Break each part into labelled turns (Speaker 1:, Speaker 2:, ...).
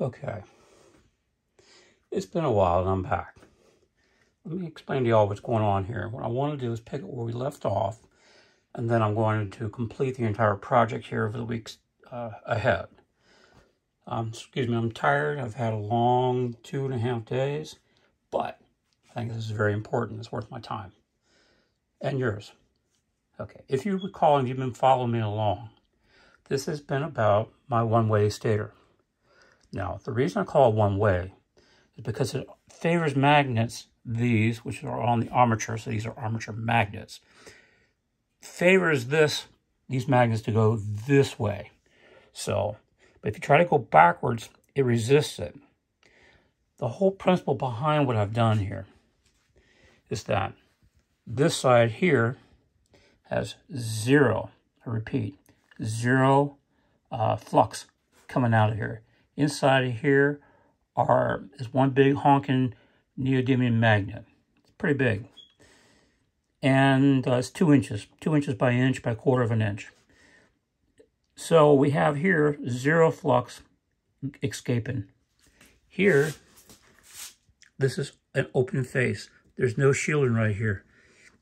Speaker 1: Okay. It's been a while and I'm back. Let me explain to y'all what's going on here. What I want to do is pick up where we left off, and then I'm going to complete the entire project here over the weeks uh, ahead. Um, excuse me, I'm tired. I've had a long two and a half days, but I think this is very important. It's worth my time. And yours. Okay, if you recall and you've been following me along, this has been about my one-way stator. Now, the reason I call it one-way is because it favors magnets, these, which are on the armature, so these are armature magnets, favors this, these magnets to go this way. So, but if you try to go backwards, it resists it. The whole principle behind what I've done here is that this side here has zero, I repeat, zero uh, flux coming out of here. Inside of here are is one big honking neodymium magnet. It's pretty big. And uh, it's two inches, two inches by inch by quarter of an inch. So we have here zero flux escaping. Here, this is an open face. There's no shielding right here.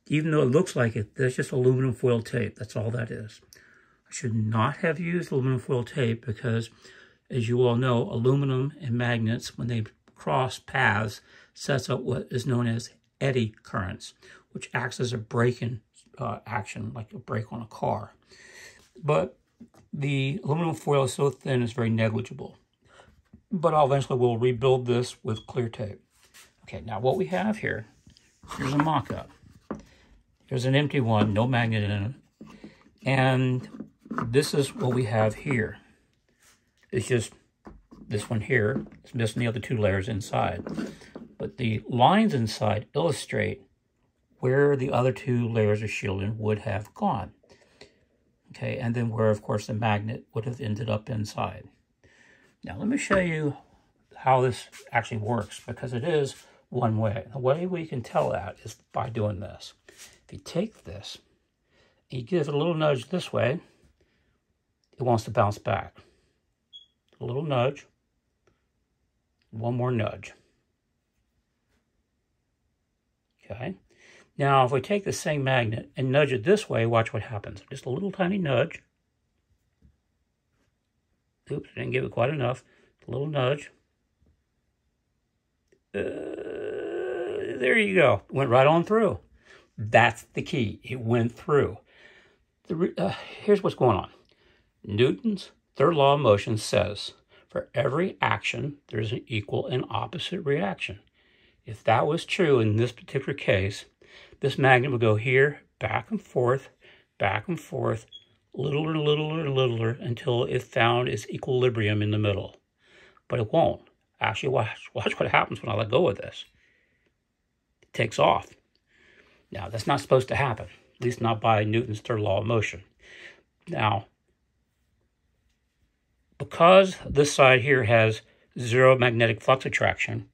Speaker 1: Even though it looks like it, that's just aluminum foil tape. That's all that is. I should not have used aluminum foil tape because, as you all know, aluminum and magnets, when they cross paths, sets up what is known as eddy currents, which acts as a braking uh, action, like a brake on a car. But the aluminum foil is so thin, it's very negligible. But I'll eventually will rebuild this with clear tape. Okay, now what we have here, here's a mock-up. Here's an empty one, no magnet in it. And this is what we have here. It's just this one here. It's missing the other two layers inside. But the lines inside illustrate where the other two layers of shielding would have gone. Okay, and then where, of course, the magnet would have ended up inside. Now, let me show you how this actually works, because it is one way. The way we can tell that is by doing this. If you take this, you give it a little nudge this way, it wants to bounce back. A little nudge. One more nudge. Okay. Now, if we take the same magnet and nudge it this way, watch what happens. Just a little tiny nudge. Oops, I didn't give it quite enough. A little nudge. Uh, there you go. Went right on through. That's the key. It went through. The, uh, here's what's going on. Newton's third law of motion says for every action, there's an equal and opposite reaction. If that was true in this particular case, this magnet would go here, back and forth, back and forth, littler, littler, littler, until it found its equilibrium in the middle. But it won't. Actually, watch, watch what happens when I let go of this It takes off. Now, that's not supposed to happen, at least not by Newton's third law of motion. Now, because this side here has zero magnetic flux attraction,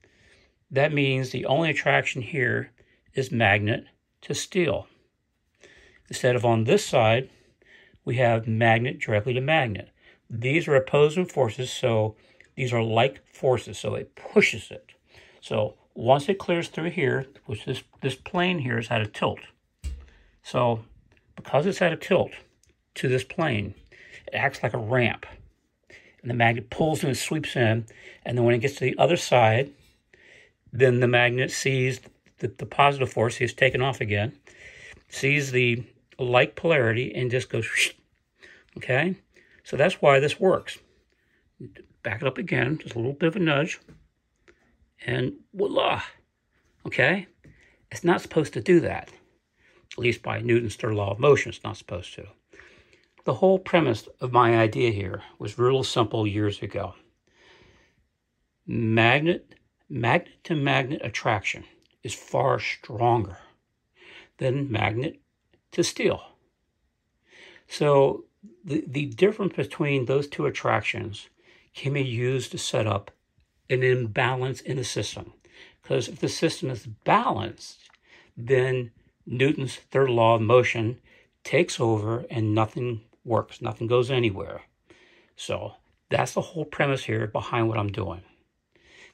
Speaker 1: that means the only attraction here is magnet to steel. Instead of on this side, we have magnet directly to magnet. These are opposing forces, so these are like forces, so it pushes it. So once it clears through here, which this, this plane here is at a tilt. So because it's at a tilt to this plane, it acts like a ramp. And the magnet pulls and sweeps in. And then when it gets to the other side, then the magnet sees the, the positive force, is taken off again, sees the like polarity and just goes, okay? So that's why this works. Back it up again, just a little bit of a nudge and voila, okay? It's not supposed to do that, at least by Newton's third law of motion, it's not supposed to. The whole premise of my idea here was real simple years ago. Magnet, magnet to magnet attraction is far stronger than magnet to steel. So the, the difference between those two attractions can be used to set up an imbalance in the system. Because if the system is balanced, then Newton's third law of motion takes over and nothing works, nothing goes anywhere. So That's the whole premise here behind what I'm doing.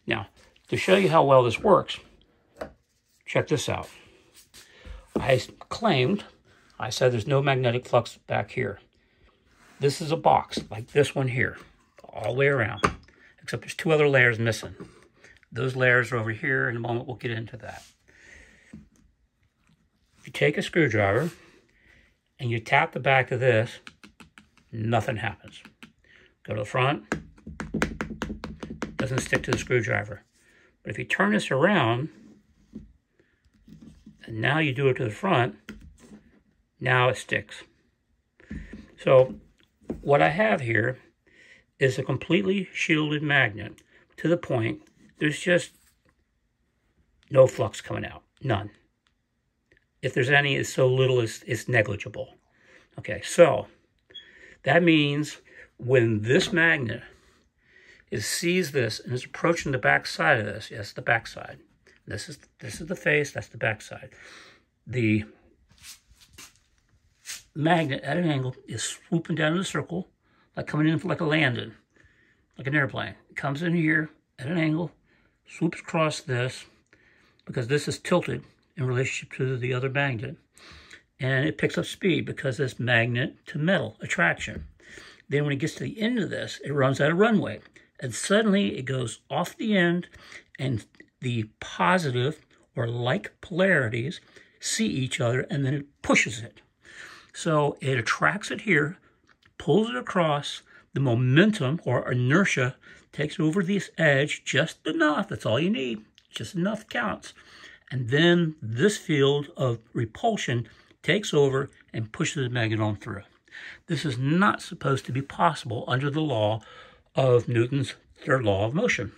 Speaker 1: Now, to show you how well this works, check this out. I claimed, I said there's no magnetic flux back here. This is a box, like this one here, all the way around, except there's two other layers missing. Those layers are over here. In a moment, we'll get into that. If you take a screwdriver and you tap the back of this, nothing happens. Go to the front, doesn't stick to the screwdriver. But if you turn this around, and now you do it to the front, now it sticks. So what I have here is a completely shielded magnet to the point there's just no flux coming out, none. If there's any, it's so little, it's, it's negligible. Okay, so that means when this magnet is sees this and is approaching the back side of this, yes, the back side. This is this is the face, that's the back side. The magnet at an angle is swooping down in a circle, like coming in for like a landing, like an airplane. It comes in here at an angle, swoops across this, because this is tilted in relationship to the other magnet. And it picks up speed because it's magnet to metal attraction. Then when it gets to the end of this, it runs out of runway. And suddenly it goes off the end and the positive or like polarities see each other and then it pushes it. So it attracts it here, pulls it across, the momentum or inertia takes over this edge just enough. That's all you need. Just enough counts. And then this field of repulsion takes over and pushes the magnet on through. This is not supposed to be possible under the law of Newton's third law of motion.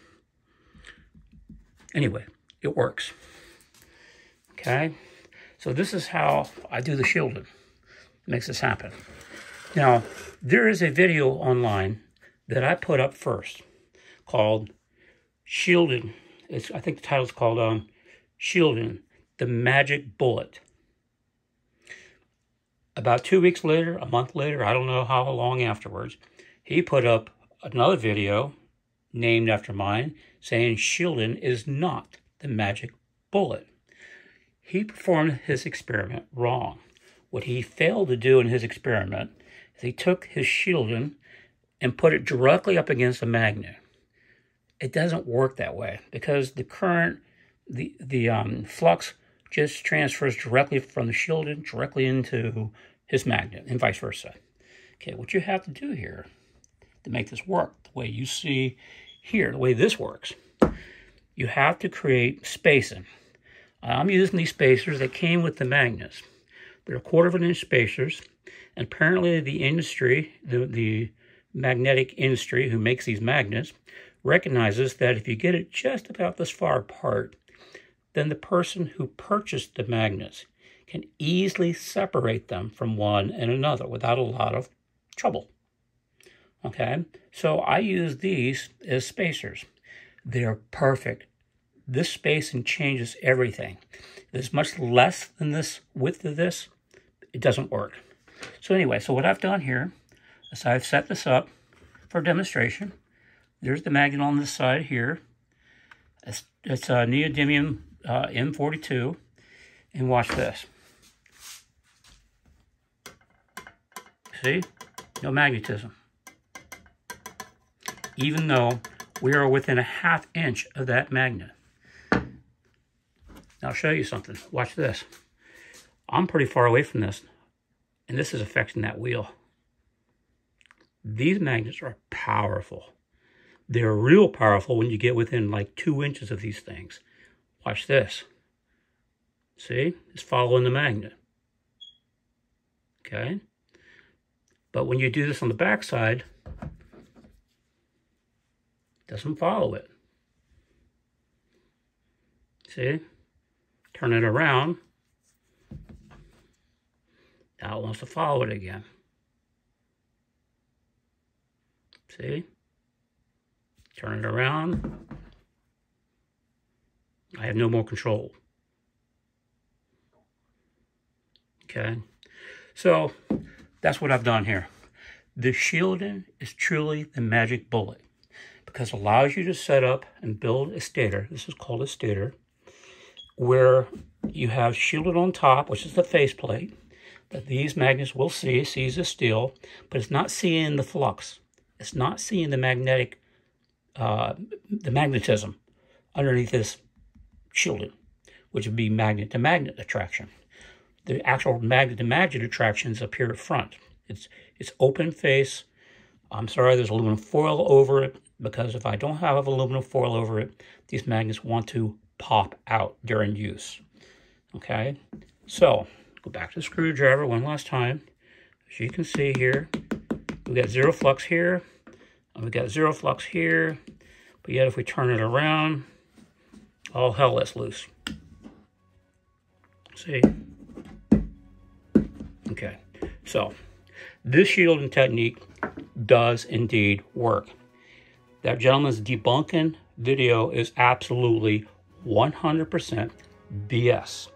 Speaker 1: Anyway, it works. Okay, so this is how I do the shielding. It makes this happen. Now, there is a video online that I put up first called Shielding. It's, I think the title is called um, Shielding, the Magic Bullet. About two weeks later, a month later, I don't know how long afterwards, he put up another video named after mine saying shielding is not the magic bullet. He performed his experiment wrong. What he failed to do in his experiment is he took his shielding and put it directly up against a magnet it doesn't work that way because the current, the, the um, flux just transfers directly from the shielded directly into his magnet and vice versa. Okay, what you have to do here to make this work, the way you see here, the way this works, you have to create spacing. I'm using these spacers that came with the magnets. They're a quarter of an inch spacers, and apparently the industry, the, the magnetic industry who makes these magnets, recognizes that if you get it just about this far apart, then the person who purchased the magnets can easily separate them from one and another without a lot of trouble. Okay, so I use these as spacers. They're perfect. This spacing changes everything. There's much less than this width of this. It doesn't work. So anyway, so what I've done here is I've set this up for demonstration. There's the magnet on this side here. It's, it's a neodymium uh, M42. And watch this. See? No magnetism. Even though we are within a half inch of that magnet. Now I'll show you something. Watch this. I'm pretty far away from this, and this is affecting that wheel. These magnets are powerful. They're real powerful when you get within like two inches of these things. Watch this. See? It's following the magnet. Okay? But when you do this on the back side, doesn't follow it. See? Turn it around. Now it wants to follow it again. See? Turn it around. I have no more control. Okay, so that's what I've done here. The shielding is truly the magic bullet because it allows you to set up and build a stator. This is called a stator, where you have shielded on top, which is the faceplate, that these magnets will see, sees the steel, but it's not seeing the flux. It's not seeing the magnetic, uh, the magnetism underneath this shielding, which would be magnet-to-magnet -magnet attraction. The actual magnet-to-magnet -magnet attraction is up front. It's, it's open face. I'm sorry, there's aluminum foil over it because if I don't have aluminum foil over it, these magnets want to pop out during use. Okay, so go back to the screwdriver one last time. As you can see here, we got zero flux here, and we got zero flux here, but yet if we turn it around, all hell lets loose. See? Okay, so this shielding technique does indeed work. That gentleman's debunking video is absolutely 100% BS.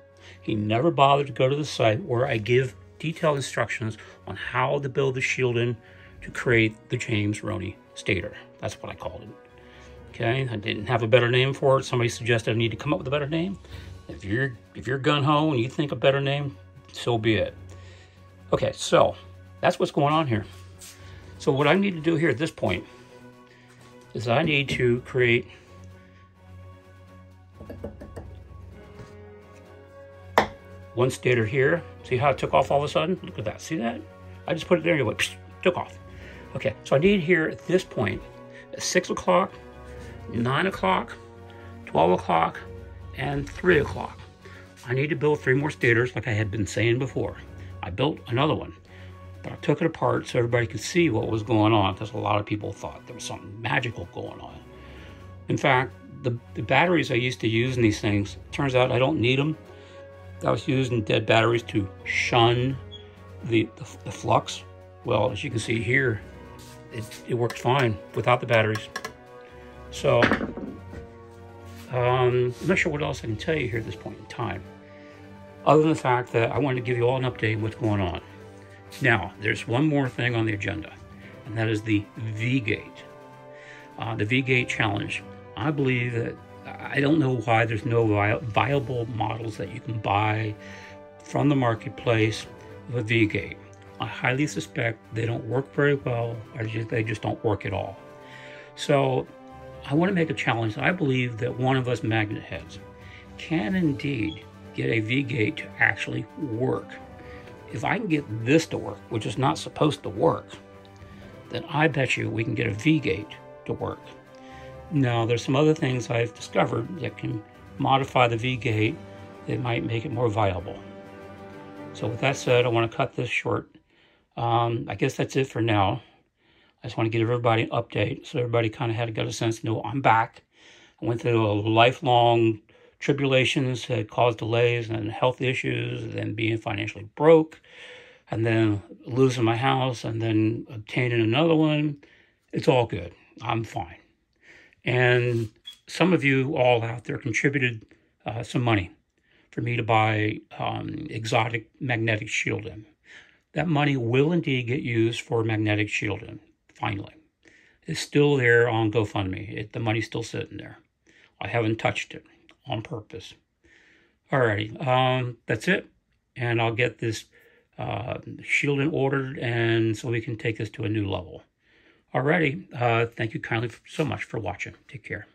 Speaker 1: He never bothered to go to the site where I give detailed instructions on how to build the shielding to create the James Roney stator. That's what I called it. Okay, I didn't have a better name for it. Somebody suggested I need to come up with a better name. If you're if you're gun ho and you think a better name, so be it. Okay, so that's what's going on here. So what I need to do here at this point is I need to create one stator here. See how it took off all of a sudden? Look at that. See that? I just put it there and it went, took off. Okay, so I need here at this point at 6 o'clock, 9 o'clock, 12 o'clock, and 3 o'clock. I need to build three more stators like I had been saying before. I built another one. But I took it apart so everybody could see what was going on because a lot of people thought there was something magical going on. In fact, the, the batteries I used to use in these things, turns out I don't need them. I was using dead batteries to shun the, the, the flux. Well, as you can see here, it, it works fine without the batteries. So, um, I'm not sure what else I can tell you here at this point in time. Other than the fact that I wanted to give you all an update on what's going on. Now, there's one more thing on the agenda, and that is the V-Gate. Uh, the V-Gate challenge. I believe that, I don't know why there's no vi viable models that you can buy from the marketplace a V-Gate. I highly suspect they don't work very well, or just, they just don't work at all. So I want to make a challenge. I believe that one of us magnet heads can indeed get a V-Gate to actually work if I can get this to work, which is not supposed to work, then I bet you we can get a V-gate to work. Now, there's some other things I've discovered that can modify the V-gate that might make it more viable. So with that said, I want to cut this short. Um, I guess that's it for now. I just want to give everybody an update so everybody kind of had get a sense, no, I'm back. I went through a lifelong tribulations that caused delays and health issues, and then being financially broke, and then losing my house, and then obtaining another one. It's all good. I'm fine. And some of you all out there contributed uh, some money for me to buy um, exotic magnetic shielding. That money will indeed get used for magnetic shielding, finally. It's still there on GoFundMe. It, the money's still sitting there. I haven't touched it on purpose. Alrighty, um, that's it. And I'll get this uh, shielding ordered and so we can take this to a new level. Alrighty, uh, thank you kindly so much for watching. Take care.